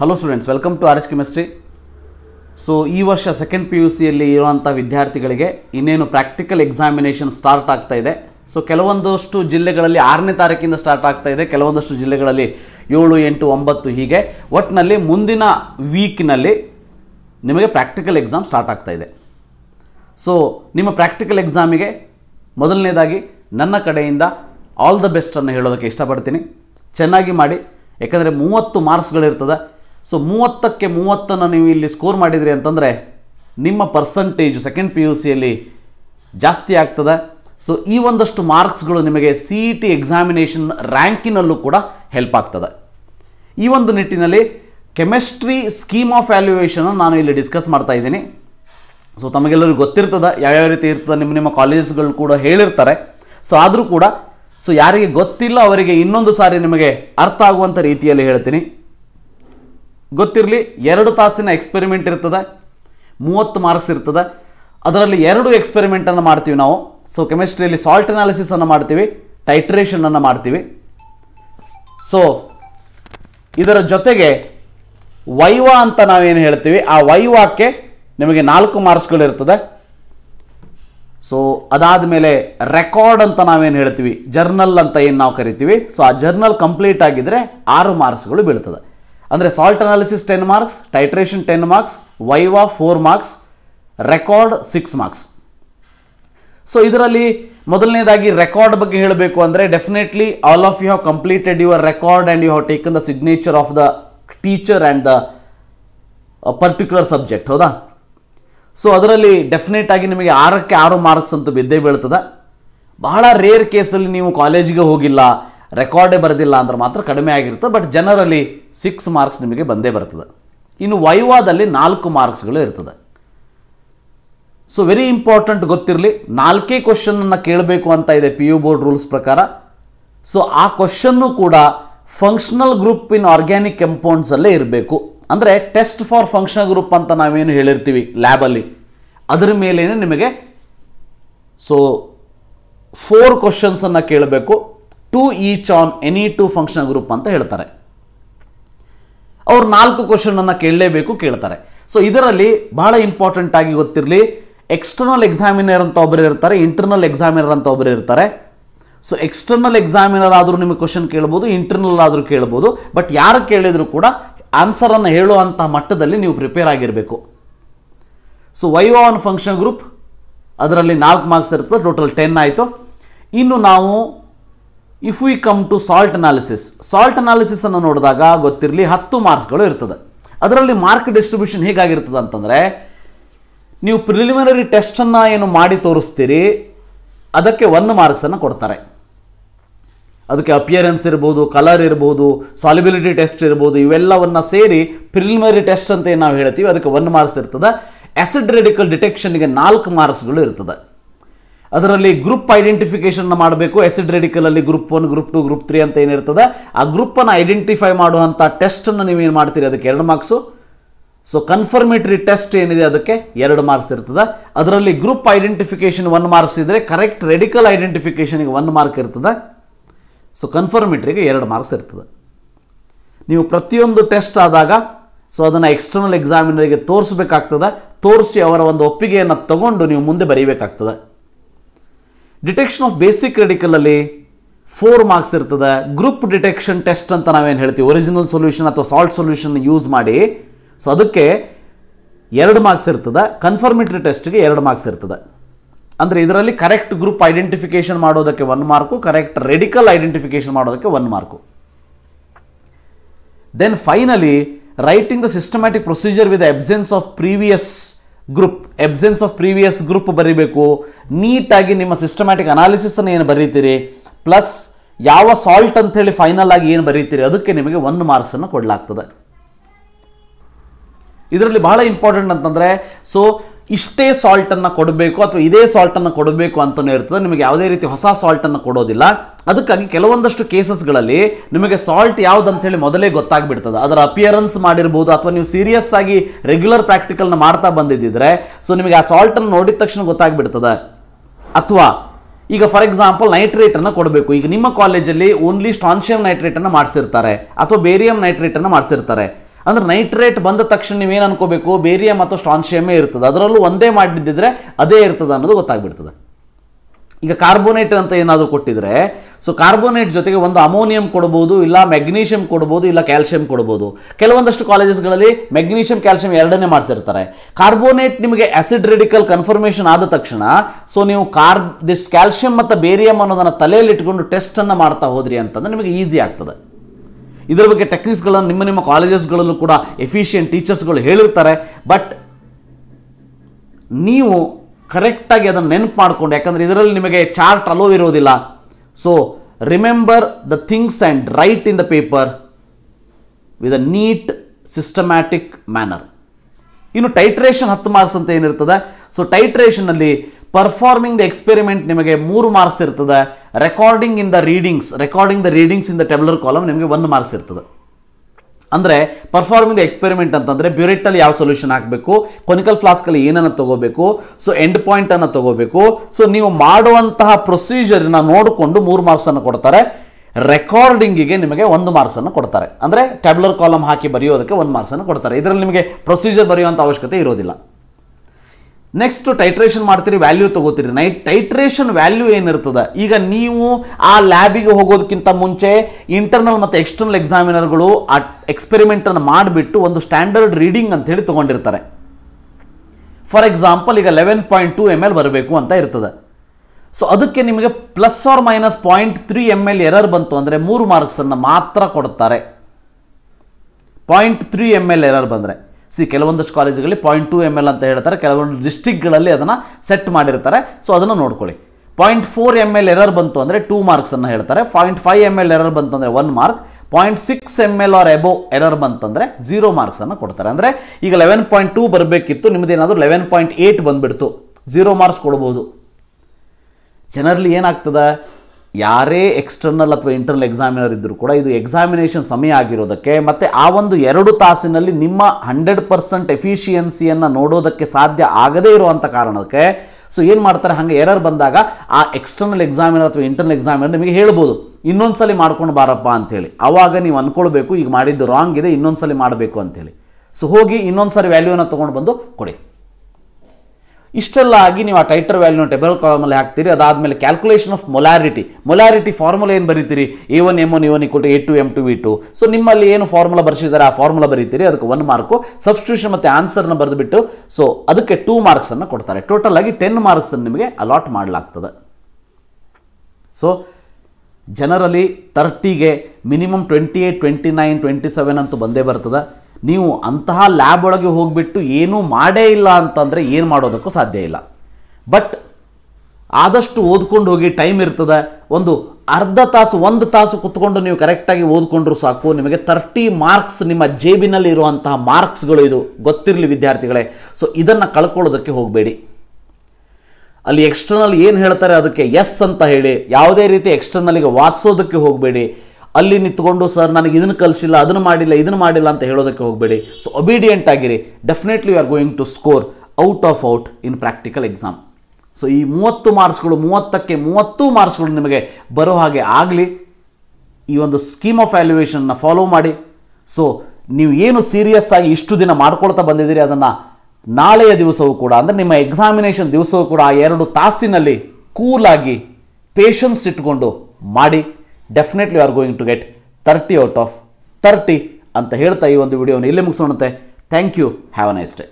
Hello students welcome to R S chemistry so ಈ ವರ್ಷ second P U ಸಿಯಲ್ಲಿ ಇರುವಂಥ ವಿದ್ಯಾರ್ಥಿಗಳಿಗೆ ಇನ್ನೇನು ಪ್ರಾಕ್ಟಿಕಲ್ ಎಕ್ಸಾಮಿನೇಷನ್ ಸ್ಟಾರ್ಟ್ ಆಗ್ತಾ ಇದೆ. ಸೊ ಕೆಲವೊಂದಷ್ಟು ಜಿಲ್ಲೆಗಳಲ್ಲಿ ಆರನೇ ತಾರೀಕಿಂದ ಸ್ಟಾರ್ಟ್ ಆಗ್ತಾ ಇದೆ, ಕೆಲವೊಂದಷ್ಟು ಜಿಲ್ಲೆಗಳಲ್ಲಿ ಏಳು, ಎಂಟು, ಒಂಬತ್ತು ಹೀಗೆ. ಒಟ್ಟಿನಲ್ಲಿ ಮುಂದಿನ ವೀಕ್ನಲ್ಲಿ ನಿಮಗೆ ಪ್ರಾಕ್ಟಿಕಲ್ ಎಕ್ಸಾಮ್ ಸ್ಟಾರ್ಟ್ ಆಗ್ತಾ ಇದೆ. ಸೊ ನಿಮ್ಮ ಪ್ರಾಕ್ಟಿಕಲ್ ಎಕ್ಸಾಮಿಗೆ ಮೊದಲನೇದಾಗಿ ನನ್ನ ಕಡೆಯಿಂದ ಆಲ್ ದ ಬೆಸ್ಟನ್ನು ಹೇಳೋದಕ್ಕೆ ಇಷ್ಟಪಡ್ತೀನಿ. ಚೆನ್ನಾಗಿ ಮಾಡಿ, ಯಾಕಂದರೆ ಮೂವತ್ತು ಮಾರ್ಕ್ಸ್ಗಳಿರ್ತದೆ ಸೊ ಮೂವತ್ತಕ್ಕೆ ಮೂವತ್ತನ್ನು ನೀವು ಇಲ್ಲಿ ಸ್ಕೋರ್ ಮಾಡಿದಿರಿ ಅಂತಂದರೆ, ನಿಮ್ಮ ಪರ್ಸಂಟೇಜ್ ಸೆಕೆಂಡ್ ಪಿ ಯು ಸಿಯಲ್ಲಿ ಜಾಸ್ತಿ ಆಗ್ತದೆ. ಸೊ ಈ ಒಂದಷ್ಟು ಮಾರ್ಕ್ಸ್ಗಳು ನಿಮಗೆ ಸಿ ಇ ಟಿ ಎಕ್ಸಾಮಿನೇಷನ್ ರ್ಯಾಂಕಿನಲ್ಲೂ ಕೂಡ ಹೆಲ್ಪ್ ಆಗ್ತದೆ. ಈ ಒಂದು ನಿಟ್ಟಿನಲ್ಲಿ ಕೆಮಿಸ್ಟ್ರಿ ಸ್ಕೀಮ್ ಆಫ್ ವ್ಯಾಲ್ಯೂಯೇಷನ್ ನಾನು ಇಲ್ಲಿ ಡಿಸ್ಕಸ್ ಮಾಡ್ತಾ ಇದ್ದೀನಿ. ಸೊ ತಮಗೆಲ್ಲರಿಗೂ ಗೊತ್ತಿರ್ತದೆ, ಯಾವ್ಯಾವ ರೀತಿ ಇರ್ತದೆ, ನಿಮ್ಮ ನಿಮ್ಮ ಕಾಲೇಜ್ಗಳು ಕೂಡ ಹೇಳಿರ್ತಾರೆ. ಸೊ ಆದರೂ ಕೂಡ ಸೊ ಯಾರಿಗೆ ಗೊತ್ತಿಲ್ಲ ಅವರಿಗೆ ಇನ್ನೊಂದು ಸಾರಿ ನಿಮಗೆ ಅರ್ಥ ಆಗುವಂಥ ರೀತಿಯಲ್ಲಿ ಹೇಳ್ತೀನಿ. ಗೊತ್ತಿರಲಿ, ಎರಡು ತಾಸಿನ ಎಕ್ಸ್ಪೆರಿಮೆಂಟ್ ಇರ್ತದೆ, ಮೂವತ್ತು ಮಾರ್ಕ್ಸ್ ಇರ್ತದೆ. ಅದರಲ್ಲಿ ಎರಡು ಎಕ್ಸ್ಪೆರಿಮೆಂಟನ್ನು ಮಾಡ್ತೀವಿ ನಾವು. ಸೊ ಕೆಮಿಸ್ಟ್ರಿಯಲ್ಲಿ ಸಾಲ್ಟ್ ಅನಾಲಿಸಿಸನ್ನು ಮಾಡ್ತೀವಿ ಟೈಟ್ರೇಷನನ್ನು ಮಾಡ್ತೀವಿ. ಸೊ ಇದರ ಜೊತೆಗೆ ವೈವಾ ಅಂತ ನಾವೇನು ಹೇಳ್ತೀವಿ, ಆ ವೈವಾಕ್ಕೆ ನಿಮಗೆ ನಾಲ್ಕು ಮಾರ್ಕ್ಸ್ಗಳಿರ್ತದೆ ಸೊ ಅದಾದ ಮೇಲೆ ರೆಕಾರ್ಡ್ ಅಂತ ನಾವೇನು ಹೇಳ್ತೀವಿ ಜರ್ನಲ್ ಅಂತ ಏನು ನಾವು ಕರಿತೀವಿ. ಸೊ ಆ ಜರ್ನಲ್ ಕಂಪ್ಲೀಟ್ ಆಗಿದ್ದರೆ ಆರು ಮಾರ್ಕ್ಸ್ಗಳು ಬೀಳ್ತದೆ. ಅಂದರೆ salt analysis ten marks titration ten marks viva four marks record six marks so ಇದರಲ್ಲಿ ಮೊದಲನೇದಾಗಿ ರೆಕಾರ್ಡ್ ಬಗ್ಗೆ ಹೇಳಬೇಕು ಅಂದರೆ definitely all of you have completed your record and you have taken the signature of the teacher and the particular subject ಹೌದಾ? So ಅದರಲ್ಲಿ definite ಆಗಿ ನಿಮಗೆ ಆರಕ್ಕೆ ಆರು ಮಾರ್ಕ್ಸ್ ಅಂತೂ ಬಿದ್ದೇ ಬೀಳ್ತದೆ. ಬಹಳ ರೇರ್ ಕೇಸಲ್ಲಿ ನೀವು ಕಾಲೇಜಿಗೆ ಹೋಗಿಲ್ಲ ರೆಕಾರ್ಡೇ ಬರೆದಿಲ್ಲ ಅಂದ್ರೆ ಮಾತ್ರ ಕಡಿಮೆ ಆಗಿರುತ್ತೆ. ಬಟ್ ಜನರಲ್ಲಿ ಸಿಕ್ಸ್ ಮಾರ್ಕ್ಸ್ ನಿಮಗೆ ಬಂದೇ ಬರ್ತದೆ. ಇನ್ನು ವೈವಾದಲ್ಲಿ ನಾಲ್ಕು ಮಾರ್ಕ್ಸ್ಗಳು ಇರ್ತದೆ. ಸೊ ವೆರಿ ಇಂಪಾರ್ಟೆಂಟ್ ಗೊತ್ತಿರಲಿ, ನಾಲ್ಕೇ ಕ್ವಶನನ್ನು ಕೇಳಬೇಕು ಅಂತ ಇದೆ ಪಿ ಯು ಬೋರ್ಡ್ ರೂಲ್ಸ್ ಪ್ರಕಾರ. ಸೊ ಆ ಕ್ವಶನ್ನು ಕೂಡ ಫಂಕ್ಷನಲ್ ಗ್ರೂಪ್ ಇನ್ ಆರ್ಗ್ಯಾನಿಕ್ ಕೆಂಪೌಂಡ್ಸಲ್ಲೇ ಇರಬೇಕು. ಅಂದರೆ ಟೆಸ್ಟ್ ಫಾರ್ ಫಂಕ್ಷನಲ್ ಗ್ರೂಪ್ ಅಂತ ನಾವೇನು ಹೇಳಿರ್ತೀವಿ ಲ್ಯಾಬಲ್ಲಿ ಅದರ ಮೇಲೇ ನಿಮಗೆ ಸೊ ಫೋರ್ ಕ್ವಶನ್ಸನ್ನು ಕೇಳಬೇಕು. Two each on any two functional group ಅಂತ ಹೇಳ್ತಾರೆ. ಅವ್ರು ನಾಲ್ಕು ಕ್ವಶನನ್ನು ಕೇಳಲೇಬೇಕು ಕೇಳ್ತಾರೆ. ಸೊ ಇದರಲ್ಲಿ ಬಹಳ ಇಂಪಾರ್ಟೆಂಟ್ ಆಗಿ ಗೊತ್ತಿರಲಿ ಎಕ್ಸ್ಟರ್ನಲ್ ಎಕ್ಸಾಮಿನರ್ ಅಂತ ಒಬ್ಬರು ಇರ್ತಾರೆ ಇಂಟರ್ನಲ್ ಎಕ್ಸಾಮಿನರ್ ಅಂತ ಒಬ್ಬರು ಇರ್ತಾರೆ. ಸೊ ಎಕ್ಸ್ಟರ್ನಲ್ ಎಕ್ಸಾಮಿನರ್ ಆದರೂ ನಿಮಗೆ ಕ್ವಶನ್ ಕೇಳ್ಬೋದು ಇಂಟರ್ನಲ್ ಆದರೂ ಕೇಳ್ಬೋದು ಬಟ್ ಯಾರು ಕೇಳಿದ್ರು ಕೂಡ ಆನ್ಸರನ್ನು ಹೇಳುವಂಥ ಮಟ್ಟದಲ್ಲಿ ನೀವು ಪ್ರಿಪೇರ್ ಆಗಿರಬೇಕು. So viva on function group ಅದರಲ್ಲಿ ನಾಲ್ಕು ಮಾರ್ಕ್ಸ್ ಇರ್ತದೆ ಟೋಟಲ್ ಟೆನ್ ಆಯಿತು. ಇನ್ನು ನಾವು if we come to salt analysis salt ಅನಾಲಿಸಿಸನ್ನು ನೋಡಿದಾಗ ಗೊತ್ತಿರಲಿ ಹತ್ತು ಮಾರ್ಕ್ಸ್ಗಳು ಇರ್ತದೆ. ಅದರಲ್ಲಿ ಮಾರ್ಕ್ ಡಿಸ್ಟ್ರಿಬ್ಯೂಷನ್ ಹೇಗಾಗಿರ್ತದೆ ಅಂತಂದರೆ, ನೀವು ಪ್ರಿಲಿಮಿನರಿ ಟೆಸ್ಟನ್ನು ಏನು ಮಾಡಿ ತೋರಿಸ್ತೀರಿ, ಅದಕ್ಕೆ ಒಂದು ಮಾರ್ಕ್ಸನ್ನು ಕೊಡ್ತಾರೆ. ಅದಕ್ಕೆ ಅಪಿಯರೆನ್ಸ್ ಇರ್ಬೋದು ಕಲರ್ ಇರ್ಬೋದು ಸಾಲಿಬಿಲಿಟಿ ಟೆಸ್ಟ್ ಇರ್ಬೋದು, ಇವೆಲ್ಲವನ್ನು ಸೇರಿ ಪ್ರಿಲಿಮಿನರಿ ಟೆಸ್ಟ್ ಅಂತ ಏನು ನಾವು ಹೇಳ್ತೀವಿ, ಅದಕ್ಕೆ ಒಂದು ಮಾರ್ಕ್ಸ್ ಇರ್ತದೆ. ಆ್ಯಸಿಡ್ ರೆಡಿಕಲ್ ಡಿಟೆಕ್ಷನ್ಗೆ ನಾಲ್ಕು ಮಾರ್ಕ್ಸ್ಗಳು ಇರ್ತದೆ. ಅದರಲ್ಲಿ ಗ್ರೂಪ್ ಐಡೆಂಟಿಫಿಕೇಶನ್ ಮಾಡಬೇಕು. Acid ರೆಡಿಕಲಲ್ಲಿ group one group two group three ಅಂತ ಏನಿರ್ತದೆ. ಆ ಗ್ರೂಪನ್ನು ಐಡೆಂಟಿಫೈ ಮಾಡುವಂಥ ಟೆಸ್ಟನ್ನು ನೀವೇನು ಮಾಡ್ತೀರಿ? ಅದಕ್ಕೆ ಎರಡು ಮಾರ್ಕ್ಸು ಸೊ ಕನ್ಫರ್ಮೇಟರಿ ಟೆಸ್ಟ್ ಏನಿದೆ ಅದಕ್ಕೆ ಎರಡು ಮಾರ್ಕ್ಸ್ ಇರ್ತದೆ. ಅದರಲ್ಲಿ ಗ್ರೂಪ್ ಐಡೆಂಟಿಫಿಕೇಶನ್ ಒನ್ ಮಾರ್ಕ್ಸ್ ಇದ್ದರೆ ಕರೆಕ್ಟ್ ರೆಡಿಕಲ್ ಐಡೆಂಟಿಫಿಕೇಷನ್ಗೆ ಒನ್ ಮಾರ್ಕ್ ಇರ್ತದೆ. ಸೊ ಕನ್ಫರ್ಮೇಟ್ರಿಗೆ ಎರಡು ಮಾರ್ಕ್ಸ್ ಇರ್ತದೆ. ನೀವು ಪ್ರತಿಯೊಂದು ಟೆಸ್ಟ್ ಆದಾಗ ಸೊ ಅದನ್ನು ಎಕ್ಸ್ಟರ್ನಲ್ ಎಕ್ಸಾಮಿನರಿಗೆ ತೋರಿಸ್ಬೇಕಾಗ್ತದೆ. ತೋರಿಸಿ ಅವರ ಒಂದು ಒಪ್ಪಿಗೆಯನ್ನು ತಗೊಂಡು ನೀವು ಮುಂದೆ ಬರೀಬೇಕಾಗ್ತದೆ. ಡಿಟೆಕ್ಷನ್ ಆಫ್ ಬೇಸಿಕ್ ರೆಡಿಕಲಲ್ಲಿ ಫೋರ್ ಮಾರ್ಕ್ಸ್ ಇರ್ತದೆ. ಗ್ರೂಪ್ ಡಿಟೆಕ್ಷನ್ ಟೆಸ್ಟ್ ಅಂತ ನಾವೇನು ಹೇಳ್ತೀವಿ? ಒರಿಜಿನಲ್ ಸೊಲ್ಯೂಷನ್ ಅಥವಾ ಸಾಲ್ಟ್ ಸೊಲ್ಯೂಷನ್ ಯೂಸ್ ಮಾಡಿ. ಸೊ ಅದಕ್ಕೆ ಎರಡು ಮಾರ್ಕ್ಸ್ ಇರ್ತದೆ. ಕನ್ಫರ್ಮೇಟರಿ ಟೆಸ್ಟ್ಗೆ ಎರಡು ಮಾರ್ಕ್ಸ್ ಇರ್ತದೆ. ಅಂದರೆ ಇದರಲ್ಲಿ ಕರೆಕ್ಟ್ ಗ್ರೂಪ್ ಐಡೆಂಟಿಫಿಕೇಶನ್ ಮಾಡೋದಕ್ಕೆ one mark correct radical identification ಮಾಡೋದಕ್ಕೆ one mark then finally writing the systematic procedure with absence of previous group absence of previous group ಬರೀಬೇಕು. ನೀಟಾಗಿ ನಿಮ್ಮ ಸಿಸ್ಟಮ್ಯಾಟಿಕ್ ಅನಾಲಿಸಿಸನ್ನು ಏನು ಬರೀತೀರಿ? ಪ್ಲಸ್ ಯಾವ ಸಾಲ್ಟ್ ಅಂಥೇಳಿ ಫೈನಲ್ ಆಗಿ ಏನು ಬರೀತೀರಿ? ಅದಕ್ಕೆ ನಿಮಗೆ ಒಂದು ಮಾರ್ಕ್ಸನ್ನು ಕೊಡಲಾಗ್ತದೆ. ಇದರಲ್ಲಿ ಬಹಳ ಇಂಪಾರ್ಟೆಂಟ್ ಅಂತಂದರೆ ಸೊ ಇಷ್ಟೇ ಸಾಲ್ಟನ್ನು ಕೊಡಬೇಕು ಅಥವಾ ಇದೇ ಸಾಲ್ಟನ್ನು ಕೊಡಬೇಕು ಅಂತಲೇ ಇರ್ತದೆ. ನಿಮಗೆ ಯಾವುದೇ ರೀತಿ ಹೊಸ ಸಾಲ್ಟನ್ನು ಕೊಡೋದಿಲ್ಲ. ಅದಕ್ಕಾಗಿ ಕೆಲವೊಂದಷ್ಟು ಕೇಸಸ್ಗಳಲ್ಲಿ ನಿಮಗೆ ಸಾಲ್ಟ್ ಯಾವ್ದು ಅಂತೇಳಿ ಮೊದಲೇ ಗೊತ್ತಾಗ್ಬಿಡ್ತದೆ. ಅದರ ಅಪಿಯರೆನ್ಸ್ ಮಾಡಿರ್ಬೋದು ಅಥವಾ ನೀವು ಸೀರಿಯಸ್ ಆಗಿ ರೆಗ್ಯುಲರ್ ಪ್ರಾಕ್ಟಿಕಲ್ನ ಮಾಡ್ತಾ ಬಂದಿದ್ದಿದ್ರೆ, ಸೊ ನಿಮಗೆ ಆ ಸಾಲ್ಟನ್ನು ನೋಡಿದ ತಕ್ಷಣ ಗೊತ್ತಾಗ್ಬಿಡ್ತದೆ. ಅಥವಾ ಈಗ ಫಾರ್ ಎಕ್ಸಾಂಪಲ್ ನೈಟ್ರೇಟನ್ನು ಕೊಡಬೇಕು. ಈಗ ನಿಮ್ಮ ಕಾಲೇಜಲ್ಲಿ ಓನ್ಲಿ ಸ್ಟಾನ್ಷಿಯಂ ನೈಟ್ರೇಟನ್ನು ಮಾಡಿಸಿರ್ತಾರೆ ಅಥವಾ ಬೇರಿಯಂ ನೈಟ್ರೇಟನ್ನು ಮಾಡಿಸಿರ್ತಾರೆ. ಅಂದ್ರೆ ನೈಟ್ರೇಟ್ ಬಂದ ತಕ್ಷಣ ನೀವೇನು ಅನ್ಕೋಬೇಕು? ಬೇರಿಯಂ ಮತ್ತು ಸ್ಟ್ರಾನ್ಶಿಯಮೇ ಇರ್ತದೆ. ಅದರಲ್ಲೂ ಒಂದೇ ಮಾಡಿದ್ದಿದ್ರೆ ಅದೇ ಇರ್ತದೆ ಅನ್ನೋದು ಗೊತ್ತಾಗ್ಬಿಡ್ತದೆ. ಈಗ ಕಾರ್ಬೋನೇಟ್ ಅಂತ ಏನಾದರೂ ಕೊಟ್ಟಿದ್ರೆ, ಸೊ ಕಾರ್ಬೋನೇಟ್ ಜೊತೆಗೆ ಒಂದು ಅಮೋನಿಯಂ ಕೊಡ್ಬೋದು, ಇಲ್ಲ ಮೆಗ್ನೀಷಿಯಂ ಕೊಡ್ಬೋದು, ಇಲ್ಲ ಕ್ಯಾಲ್ಸಿಯಂ ಕೊಡ್ಬೋದು. ಕೆಲವೊಂದಷ್ಟು ಕಾಲೇಜಸ್ಗಳಲ್ಲಿ ಮೆಗ್ನೀಷಿಯಂ, ಕ್ಯಾಲ್ಸಿಯಂ ಎರಡನ್ನೇ ಮಾಡಿಸಿರ್ತಾರೆ. ಕಾರ್ಬೋನೇಟ್ ನಿಮಗೆ ಆಸಿಡ್ ರೆಡಿಕಲ್ ಕನ್ಫರ್ಮೇಷನ್ ಆದ ತಕ್ಷಣ, ಸೊ ನೀವು ಕಾರ್ ದಿಸ್ ಕ್ಯಾಲ್ಸಿಯಂ ಮತ್ತು ಬೇರಿಯಂ ಅನ್ನೋದನ್ನು ತಲೆಯಲ್ಲಿ ಇಟ್ಕೊಂಡು ಟೆಸ್ಟನ್ನು ಮಾಡ್ತಾ ಹೋದ್ರಿ ಅಂತಂದ್ರೆ ನಿಮಗೆ ಈಸಿ ಆಗ್ತದೆ. ಇದರ ಬಗ್ಗೆ ಟೆಕ್ನಿಕ್ಸ್ಗಳನ್ನು ನಿಮ್ಮ ನಿಮ್ಮ ಕಾಲೇಜಸ್ಗಳಲ್ಲೂ ಕೂಡ ಎಫಿಷಿಯೆಂಟ್ ಟೀಚರ್ಸ್ಗಳು ಹೇಳಿರ್ತಾರೆ. ಬಟ್ ನೀವು ಕರೆಕ್ಟಾಗಿ ಅದನ್ನು ನೆನಪು ಮಾಡಿಕೊಂಡು, ಯಾಕಂದರೆ ಇದರಲ್ಲಿ ನಿಮಗೆ ಚಾರ್ಟ್ ಅಲೋ ಇರೋದಿಲ್ಲ. So remember the things and write in the paper with a neat systematic manner ಇನ್ನು ಟೈಟ್ರೇಷನ್ ಹತ್ತು ಮಾರ್ಕ್ಸ್ ಅಂತ ಏನಿರ್ತದೆ? ಸೊ ಟೈಟ್ರೇಷನಲ್ಲಿ ಪರ್ಫಾರ್ಮಿಂಗ್ ದ ಎಕ್ಸ್ಪೆರಿಮೆಂಟ್ ನಿಮಗೆ ಮೂರು ಮಾರ್ಕ್ಸ್ ಇರ್ತದೆ. Recording in the readings recording the readings in the tabular column ನಿಮಗೆ ಒಂದು ಮಾರ್ಕ್ಸ್ ಇರ್ತದೆ. ಅಂದರೆ ಪರ್ಫಾರ್ಮಿಂಗ್ ಎಕ್ಸ್ಪೆರಿಮೆಂಟ್ ಅಂತಂದರೆ ಬ್ಯೂರೆಟ್ಟಲ್ಲಿ ಯಾವ ಸೊಲ್ಯೂಷನ್ ಹಾಕಬೇಕು ಕೊನಿಕಲ್ ಫ್ಲಾಸ್ಕಲ್ಲಿ ಏನನ್ನು ತಗೋಬೇಕು ಸೊ ಎಂಡ್ ಪಾಯಿಂಟನ್ನು ತಗೋಬೇಕು ಸೊ ನೀವು ಮಾಡುವಂತಹ ಪ್ರೊಸೀಜರ್ನ ನೋಡಿಕೊಂಡು ಮೂರು ಮಾರ್ಕ್ಸನ್ನು ಕೊಡ್ತಾರೆ. ರೆಕಾರ್ಡಿಂಗಿಗೆ ನಿಮಗೆ ಒಂದು ಮಾರ್ಕ್ಸನ್ನು ಕೊಡ್ತಾರೆ. ಅಂದರೆ ಟ್ಯಾಬ್ಲರ್ ಕಾಲಮ್ ಹಾಕಿ ಬರೆಯೋದಕ್ಕೆ ಒಂದು ಮಾರ್ಕ್ಸನ್ನು ಕೊಡ್ತಾರೆ. ಇದರಲ್ಲಿ ನಿಮಗೆ ಪ್ರೊಸೀಜರ್ ಬರೆಯುವಂಥ ಅವಶ್ಯಕತೆ ಇರೋದಿಲ್ಲ. ನೆಕ್ಸ್ಟ್ ಟೈಟ್ರೇಷನ್ ಮಾಡ್ತೀರಿ ವ್ಯಾಲ್ಯೂ ತಗೋತೀರಿ. ನೈಟ್ ಟೈಟ್ರೇಷನ್ ವ್ಯಾಲ್ಯೂ ಏನಿರ್ತದೆ? ಈಗ ನೀವು ಆ ಲ್ಯಾಬಿಗೆ ಹೋಗೋದಕ್ಕಿಂತ ಮುಂಚೆ ಇಂಟರ್ನಲ್ ಮತ್ತು ಎಕ್ಸ್ಟರ್ನಲ್ ಎಕ್ಸಾಮಿನರ್ಗಳು ಆ ಎಕ್ಸ್ಪೆರಿಮೆಂಟನ್ನು ಮಾಡಿಬಿಟ್ಟು ಒಂದು ಸ್ಟ್ಯಾಂಡರ್ಡ್ ರೀಡಿಂಗ್ ಅಂತ ಹೇಳಿ ತೊಗೊಂಡಿರ್ತಾರೆ. ಫಾರ್ ಎಕ್ಸಾಂಪಲ್ ಈಗ eleven point two M L ಬರಬೇಕು ಅಂತ ಇರ್ತದೆ. ಸೊ ಅದಕ್ಕೆ ನಿಮಗೆ plus or minus point three M L error ಬಂತು ಅಂದರೆ ಮೂರು ಮಾರ್ಕ್ಸನ್ನು ಮಾತ್ರ ಕೊಡ್ತಾರೆ point three M L error ಬಂದರೆ. ಸಿ, ಕೆಲವೊಂದಷ್ಟು ಕಾಲೇಜುಗಳಲ್ಲಿ ಪಾಯಿಂಟ್ ಟು ಎಂ ಎಲ್ ಅಂತ ಹೇಳ್ತಾರೆ, ಕೆಲವೊಂದು ಡಿಸ್ಟಿಕ್ಗಳಲ್ಲಿ ಅದನ್ನು ಸೆಟ್ ಮಾಡಿರ್ತಾರೆ. ಸೊ ಅದನ್ನು ನೋಡ್ಕೊಳ್ಳಿ. Point four M L error ಬಂತು ಅಂದರೆ ಟೂ ಮಾರ್ಕ್ಸನ್ನು ಹೇಳ್ತಾರೆ. Point five M L error ಬಂತು ಅಂದರೆ one mark point six M L or above error ಬಂತಂದರೆ ಝೀರೋ ಮಾರ್ಕ್ಸನ್ನು ಕೊಡ್ತಾರೆ. ಅಂದರೆ ಈಗ ಲೆವೆನ್ ಪಾಯಿಂಟ್ ಟೂ ಬರಬೇಕಿತ್ತು ನಿಮ್ಮದೇನಾದರೂ ಲೆವೆನ್ ಪಾಯಿಂಟ್ ಏಯ್ಟ್ ಬಂದುಬಿಡ್ತು. ಝೀರೋ ಮಾರ್ಕ್ಸ್ ಕೊಡ್ಬೋದು. ಜನರಲಿ ಏನಾಗ್ತದೆ? ಯಾರೇ ಎಕ್ಸ್ಟರ್ನಲ್ ಅಥವಾ ಇಂಟರ್ನಲ್ ಎಕ್ಸಾಮಿನರ್ ಇದ್ದರೂ ಕೂಡ ಇದು ಎಕ್ಸಾಮಿನೇಷನ್ ಸಮಯ ಆಗಿರೋದಕ್ಕೆ ಮತ್ತು ಆ ಒಂದು ಎರಡು ತಾಸಿನಲ್ಲಿ ನಿಮ್ಮ ಹಂಡ್ರೆಡ್ ಪರ್ಸೆಂಟ್ ಎಫಿಷಿಯನ್ಸಿಯನ್ನು ನೋಡೋದಕ್ಕೆ ಸಾಧ್ಯ ಆಗದೇ ಇರುವಂಥ ಕಾರಣಕ್ಕೆ ಸೊ ಏನು ಮಾಡ್ತಾರೆ? ಹಾಗೆ ಎರರ್ ಬಂದಾಗ ಆ ಎಕ್ಸ್ಟರ್ನಲ್ ಎಕ್ಸಾಮಿನರ್ ಅಥವಾ ಇಂಟರ್ನಲ್ ಎಕ್ಸಾಮಿನರ್ ನಿಮಗೆ ಹೇಳ್ಬೋದು, ಇನ್ನೊಂದ್ಸಲಿ ಮಾಡ್ಕೊಂಡು ಬಾರಪ್ಪ ಅಂಥೇಳಿ. ಆವಾಗ ನೀವು ಅಂದ್ಕೊಳ್ಬೇಕು ಈಗ ಮಾಡಿದ್ದು ರಾಂಗ್ ಇದೆ ಇನ್ನೊಂದು ಸಲ ಮಾಡಬೇಕು ಅಂಥೇಳಿ. ಸೊ ಹೋಗಿ ಇನ್ನೊಂದ್ಸರಿ ವ್ಯಾಲ್ಯೂನ ತೊಗೊಂಡು ಬಂದು ಕೊಡಿ. ಇಷ್ಟೆಲ್ಲ ಆಗಿ ನೀವು ಆ ಟೈಟರ್ ವ್ಯಾಲ್ಯೂನ ಟೇಬಲ್ ಕಾಲಮಲ್ಲಿ ಹಾಕ್ತೀರಿ, ಅದಾದಮೇಲೆ calculation of molarity molarity formula ಏನು ಬರೀತೀರಿ? A one M one A one equal to A two M two V two so ನಿಮ್ಮಲ್ಲಿ ಏನು ಫಾರ್ಮುಲಾ ಬರ್ಸಿದ್ದಾರೆ ಆ ಫಾರ್ಮುಲಾ ಬರೀತೀರಿ. ಅದಕ್ಕೆ ಒನ್ ಮಾರ್ಕು ಸಬ್ಸ್ಟ್ಯೂಷನ್ ಮತ್ತು ಆನ್ಸರ್ನ ಬರೆದುಬಿಟ್ಟು ಸೊ ಅದಕ್ಕೆ ಟೂ ಮಾರ್ಕ್ಸನ್ನು ಕೊಡ್ತಾರೆ. ಟೋಟಲ್ ಆಗಿ ಟೆನ್ ಮಾರ್ಕ್ಸನ್ನು ನಿಮಗೆ ಅಲಾಟ್ ಮಾಡಲಾಗ್ತದೆ. ಸೊ ಜನರಲಿ ತರ್ಟಿಗೆ minimum twenty eight twenty nine twenty seven ಅಂತೂ ಬಂದೇ ಬರ್ತದೆ. ನೀವು ಅಂತಹ ಲ್ಯಾಬ್ ಒಳಗೆ ಹೋಗಿಬಿಟ್ಟು ಏನೂ ಮಾಡೇ ಇಲ್ಲ ಅಂತಂದರೆ ಏನು ಮಾಡೋದಕ್ಕೂ ಸಾಧ್ಯ ಇಲ್ಲ. ಬಟ್ ಆದಷ್ಟು ಓದ್ಕೊಂಡು ಹೋಗಿ ಟೈಮ್ ಇರ್ತದೆ. ಒಂದು ಅರ್ಧ ತಾಸು, ಒಂದು ತಾಸು ಕುತ್ಕೊಂಡು ನೀವು ಕರೆಕ್ಟಾಗಿ ಓದ್ಕೊಂಡ್ರು ಸಾಕು. ನಿಮಗೆ ತರ್ಟಿ ಮಾರ್ಕ್ಸ್ ನಿಮ್ಮ ಜೇಬಿನಲ್ಲಿ ಇರುವಂತಹ ಮಾರ್ಕ್ಸ್ಗಳು ಇದು. ಗೊತ್ತಿರಲಿ ವಿದ್ಯಾರ್ಥಿಗಳೇ. ಸೊ ಇದನ್ನು ಕಳ್ಕೊಳ್ಳೋದಕ್ಕೆ ಹೋಗಬೇಡಿ. ಅಲ್ಲಿ ಎಕ್ಸ್ಟರ್ನಲ್ ಏನು ಹೇಳ್ತಾರೆ ಅದಕ್ಕೆ? ಎಸ್ ಅಂತ ಹೇಳಿ. ಯಾವುದೇ ರೀತಿ ಎಕ್ಸ್ಟರ್ನಲ್ಗೆ ವಾದಿಸೋದಕ್ಕೆ ಹೋಗಬೇಡಿ. ಅಲ್ಲಿ ನಿಂತ್ಕೊಂಡು, ಸರ್, ನನಗೆ ಇದನ್ನು ಕಲಿಸಿಲ್ಲ, ಅದನ್ನು ಮಾಡಿಲ್ಲ, ಇದನ್ನು ಮಾಡಿಲ್ಲ ಅಂತ ಹೇಳೋದಕ್ಕೆ ಹೋಗಬೇಡಿ. ಸೊ ಒಬಿಡಿಯಂಟ್ ಆಗಿರಿ. Definitely you are going to score out of out in practical exam so ಈ ಮೂವತ್ತು ಮಾರ್ಕ್ಸ್ಗಳು, ಮೂವತ್ತಕ್ಕೆ ಮೂವತ್ತು ಮಾರ್ಕ್ಸ್ಗಳು ನಿಮಗೆ ಬರೋ ಹಾಗೆ ಆಗಲಿ. ಈ ಒಂದು ಸ್ಕೀಮ್ ಆಫ್ ವ್ಯಾಲ್ಯೂಯೇಷನ್ನ ಫಾಲೋ ಮಾಡಿ. ಸೊ ನೀವು ಏನು ಸೀರಿಯಸ್ ಆಗಿ ಇಷ್ಟು ದಿನ ಮಾಡ್ಕೊಳ್ತಾ ಬಂದಿದ್ದೀರಿ ಅದನ್ನು ನಾಳೆಯ ದಿವಸವೂ ಕೂಡ, ಅಂದರೆ ನಿಮ್ಮ ಎಕ್ಸಾಮಿನೇಷನ್ ದಿವಸವೂ ಕೂಡ ಆ ಎರಡು ತಾಸಿನಲ್ಲಿ ಕೂಲಾಗಿ ಪೇಷನ್ಸ್ ಇಟ್ಕೊಂಡು ಮಾಡಿ. Definitely are going to get thirty out of thirty ಅಂತ ಹೇಳ್ತಾ ಈ ಒಂದು ವಿಡಿಯೋನ ಇಲ್ಲೇ ಮುಗಿಸೋಣಂತೆ. Thank you have a nice day